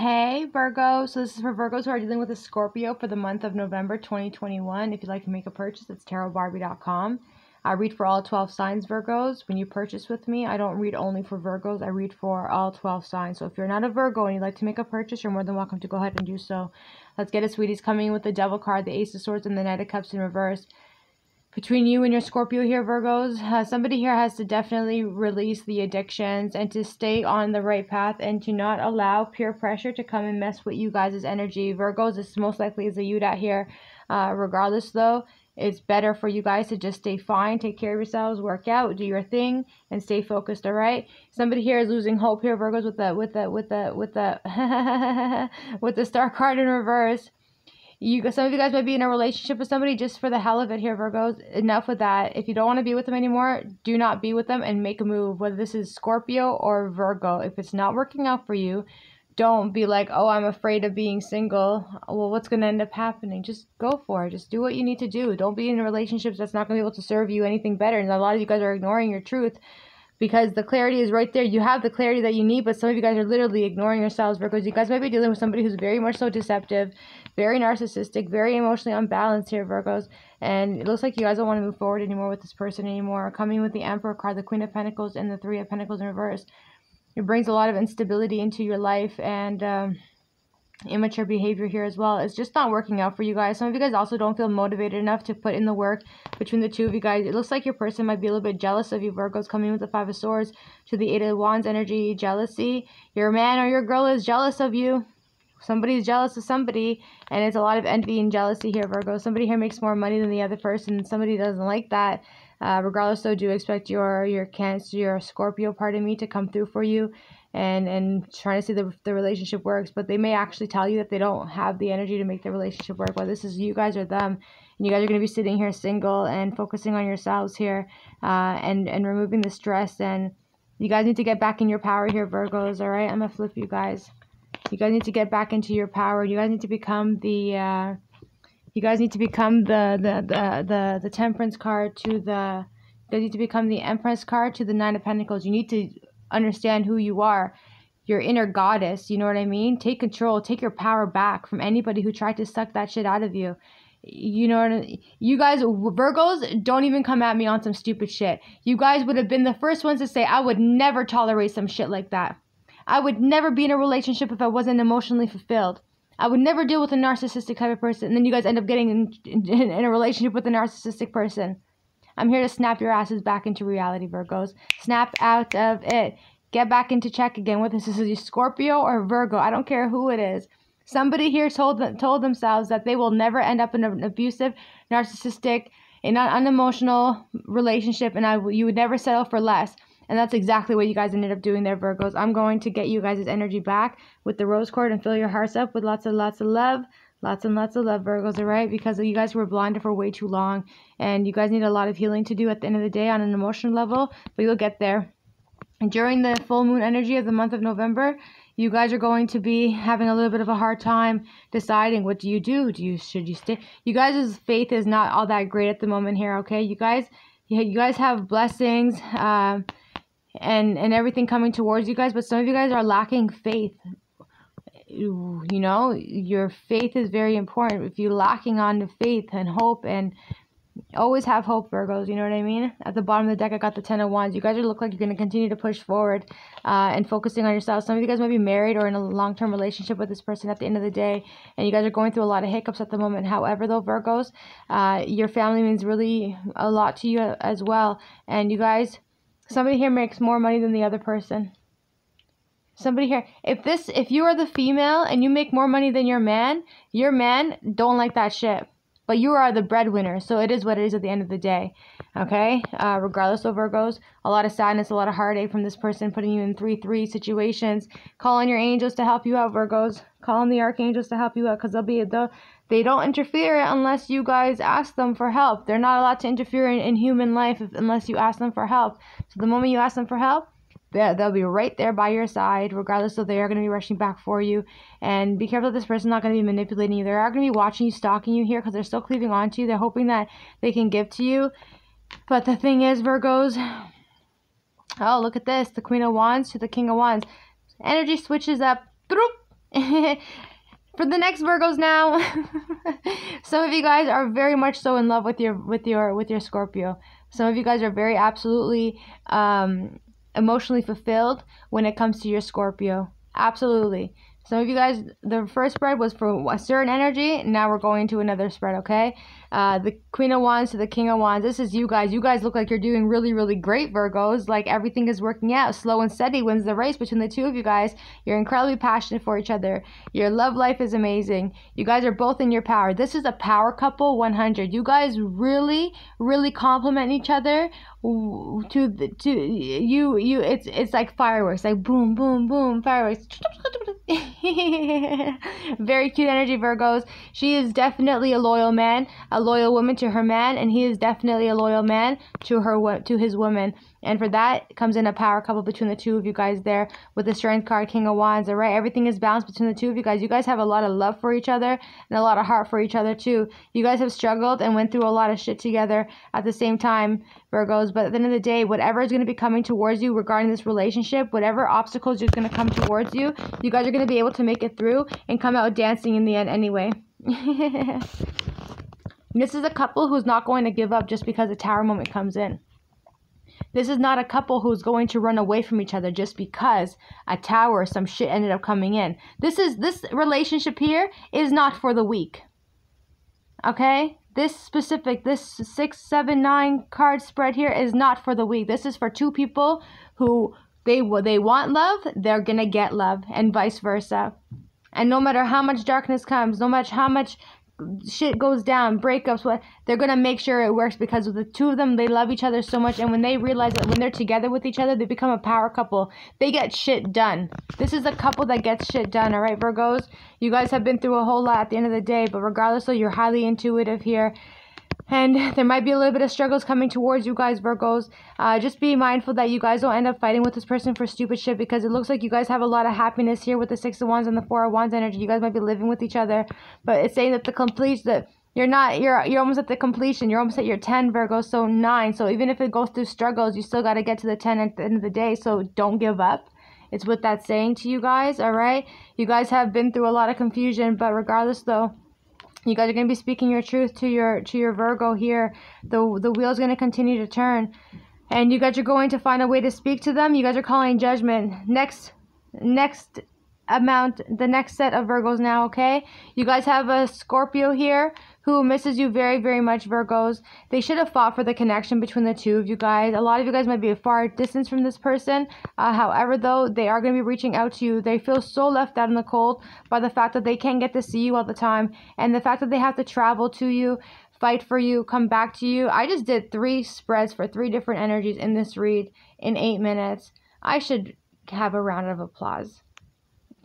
Hey Virgo, so this is for Virgos who are dealing with a Scorpio for the month of November 2021. If you'd like to make a purchase, it's tarotbarbie.com. I read for all 12 signs, Virgos. When you purchase with me, I don't read only for Virgos, I read for all 12 signs. So if you're not a Virgo and you'd like to make a purchase, you're more than welcome to go ahead and do so. Let's get it, sweeties. Coming with the Devil card, the Ace of Swords, and the Knight of Cups in reverse between you and your Scorpio here, Virgos, uh, somebody here has to definitely release the addictions and to stay on the right path and to not allow peer pressure to come and mess with you guys' energy. Virgos, this most likely is a you that here. Uh, regardless, though, it's better for you guys to just stay fine, take care of yourselves, work out, do your thing, and stay focused. All right. Somebody here is losing hope here, Virgos, with the with the with the with the with the star card in reverse you some of you guys might be in a relationship with somebody just for the hell of it. Here virgos enough with that. If you don't want to be with them anymore do not be with them and make a move whether this is scorpio or virgo. If it's not working out for you don't be like oh i'm afraid of being single. Well what's going to end up happening? Just go for it. Just do what you need to do. Don't be in relationships that's not going to be able to serve you anything better. And a lot of you guys are ignoring your truth because the clarity is right there. You have the clarity that you need, but some of you guys are literally ignoring yourselves because you guys might be dealing with somebody who's very much so deceptive, very narcissistic, very emotionally unbalanced here, Virgos. And it looks like you guys don't want to move forward anymore with this person anymore. Coming with the Emperor card, the Queen of Pentacles, and the Three of Pentacles in reverse. It brings a lot of instability into your life and. Um, immature behavior here as well. It's just not working out for you guys. Some of you guys also don't feel motivated enough to put in the work between the two of you guys. It looks like your person might be a little bit jealous of you, Virgos, coming with the Five of Swords to the Eight of Wands energy, jealousy. Your man or your girl is jealous of you. Somebody's jealous of somebody, and it's a lot of envy and jealousy here, Virgo. Somebody here makes more money than the other person. Somebody doesn't like that. Uh, regardless, though, do expect your your Cancer, your Scorpio part of me to come through for you and and trying to see the the relationship works but they may actually tell you that they don't have the energy to make the relationship work whether this is you guys or them. And you guys are going to be sitting here single and focusing on yourselves here uh, and and removing the stress and you guys need to get back in your power here virgos all right? I'm gonna flip you guys. You guys need to get back into your power. You guys need to become the uh, you guys need to become the the the the, the temperance card to the you need to become the empress card to the nine of pentacles. You need to understand who you are, your inner goddess, you know what I mean? Take control, take your power back from anybody who tried to suck that shit out of you. You know what I mean? You guys, Virgos, don't even come at me on some stupid shit. You guys would have been the first ones to say, I would never tolerate some shit like that. I would never be in a relationship if I wasn't emotionally fulfilled. I would never deal with a narcissistic type of person. And then you guys end up getting in, in, in a relationship with a narcissistic person. I'm here to snap your asses back into reality, Virgos. Snap out of it. Get back into check again. Whether this is a Scorpio or Virgo, I don't care who it is. Somebody here told them, told themselves that they will never end up in an abusive, narcissistic, an unemotional relationship, and I you would never settle for less. And that's exactly what you guys ended up doing there, Virgos. I'm going to get you guys' energy back with the rose quartz and fill your hearts up with lots and lots of love, Lots and lots of love, Virgos, all right? Because you guys were blinded for way too long. And you guys need a lot of healing to do at the end of the day on an emotional level. But you'll get there. And during the full moon energy of the month of November, you guys are going to be having a little bit of a hard time deciding what do you do do you should you stay you guys' faith is not all that great at the moment here okay you guys you guys have blessings um, and and everything coming towards you guys but some of you guys are lacking faith you know your faith is very important. If you're lacking on the faith and hope and always have hope virgos you know what i mean? At the bottom of the deck i got the ten of wands. You guys are look like you're going to continue to push forward uh, and focusing on yourself. Some of you guys might be married or in a long-term relationship with this person at the end of the day and you guys are going through a lot of hiccups at the moment. However though virgos uh, your family means really a lot to you as well. And you guys somebody here makes more money than the other person somebody here if this if you are the female and you make more money than your man your man don't like that shit. But you are the breadwinner so it is what it is at the end of the day okay? Uh, regardless of virgos a lot of sadness a lot of heartache from this person putting you in 3-3 situations. Call on your angels to help you out virgos call on the archangels to help you out because they'll be the they don't interfere unless you guys ask them for help. They're not allowed to interfere in, in human life if, unless you ask them for help. So the moment you ask them for help they'll be right there by your side, regardless of they are going to be rushing back for you. And be careful that this person's not going to be manipulating you. They are going to be watching you, stalking you here because they're still cleaving onto you. They're hoping that they can give to you. But the thing is, Virgos, oh, look at this the Queen of Wands to the King of Wands. Energy switches up. for the next Virgos now, some of you guys are very much so in love with your with your with your Scorpio. Some of you guys are very absolutely um, emotionally fulfilled when it comes to your Scorpio. Absolutely. Some of you guys, the first spread was for a certain energy. Now we're going to another spread, okay? Uh, the Queen of Wands to the King of Wands. This is you guys. You guys look like you're doing really, really great, Virgos. Like everything is working out. Slow and steady wins the race between the two of you guys. You're incredibly passionate for each other. Your love life is amazing. You guys are both in your power. This is a power couple 100. You guys really, really complement each other to the to you you it's it's like fireworks like boom boom boom fireworks very cute energy virgos she is definitely a loyal man a loyal woman to her man and he is definitely a loyal man to her to his woman and for that comes in a power couple between the two of you guys there with the strength card, King of Wands. All right, everything is balanced between the two of you guys. You guys have a lot of love for each other and a lot of heart for each other too. You guys have struggled and went through a lot of shit together at the same time, Virgos. But at the end of the day, whatever is going to be coming towards you regarding this relationship, whatever obstacles are going to come towards you, you guys are going to be able to make it through and come out dancing in the end anyway. this is a couple who's not going to give up just because a tower moment comes in. This is not a couple who's going to run away from each other just because a tower or some shit ended up coming in. This is this relationship here is not for the weak. Okay? This specific, this six, seven, nine card spread here is not for the weak. This is for two people who they they want love, they're gonna get love, and vice versa. And no matter how much darkness comes, no matter how much shit goes down, breakups, what they're gonna make sure it works because the two of them they love each other so much, and when they realize that when they're together with each other, they become a power couple. They get shit done. This is a couple that gets shit done. All right, Virgos, you guys have been through a whole lot at the end of the day, but regardless, though, you're highly intuitive here and there might be a little bit of struggles coming towards you guys virgos. Uh, just be mindful that you guys don't end up fighting with this person for stupid shit because it looks like you guys have a lot of happiness here with the six of wands and the four of wands energy. You guys might be living with each other but it's saying that the complete that you're not you're you're almost at the completion. You're almost at your 10 virgo so 9 so even if it goes through struggles you still got to get to the 10 at the end of the day. So don't give up. It's what that's saying to you guys all right? You guys have been through a lot of confusion but regardless though you guys are going to be speaking your truth to your to your Virgo here. The the wheel's going to continue to turn. And you guys are going to find a way to speak to them. You guys are calling judgment. Next next amount the next set of Virgos now, okay? You guys have a Scorpio here who misses you very, very much, Virgos. They should have fought for the connection between the two of you guys. A lot of you guys might be a far distance from this person. Uh, however, though, they are going to be reaching out to you. They feel so left out in the cold by the fact that they can't get to see you all the time and the fact that they have to travel to you fight for you, come back to you. I just did three spreads for three different energies in this read in eight minutes. I should have a round of applause.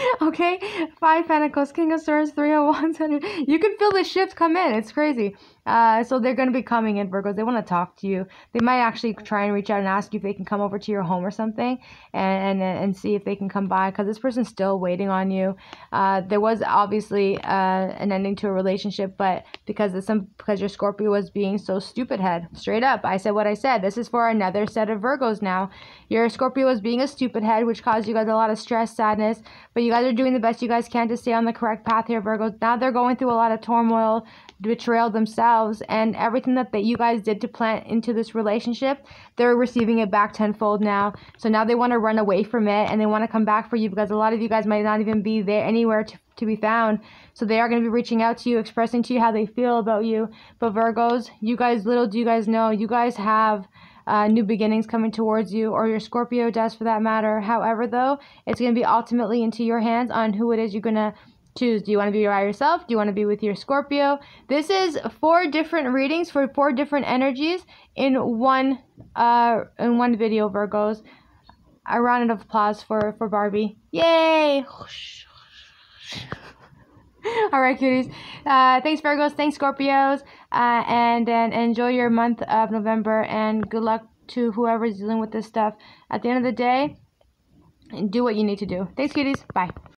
okay, five pentacles, king of swords, three of wands. You can feel the shift come in. It's crazy. Uh, so they're going to be coming in, Virgos. They want to talk to you. They might actually try and reach out and ask you if they can come over to your home or something and, and, and see if they can come by because this person's still waiting on you. Uh, there was obviously uh, an ending to a relationship, but because of some because your Scorpio was being so stupid head, straight up, I said what I said. This is for another set of Virgos now. Your Scorpio was being a stupid head, which caused you guys a lot of stress, sadness, but you guys are doing the best you guys can to stay on the correct path here, Virgos. Now they're going through a lot of turmoil, betrayal themselves and everything that, that you guys did to plant into this relationship they're receiving it back tenfold now. So now they want to run away from it and they want to come back for you because a lot of you guys might not even be there anywhere to, to be found. So they are going to be reaching out to you expressing to you how they feel about you. But virgos you guys little do you guys know you guys have uh, new beginnings coming towards you, or your Scorpio does for that matter. However, though, it's going to be ultimately into your hands on who it is you're going to choose. Do you want to be by yourself? Do you want to be with your Scorpio? This is four different readings for four different energies in one uh in one video, Virgos. A round of applause for for Barbie. Yay! All right, cuties. Uh, thanks, Virgos. Thanks, Scorpios. Uh, and and enjoy your month of November. And good luck to whoever's dealing with this stuff. At the end of the day, and do what you need to do. Thanks, cuties. Bye.